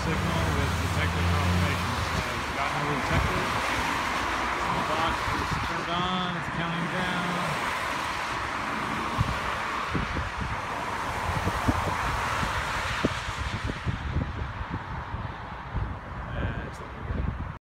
signal.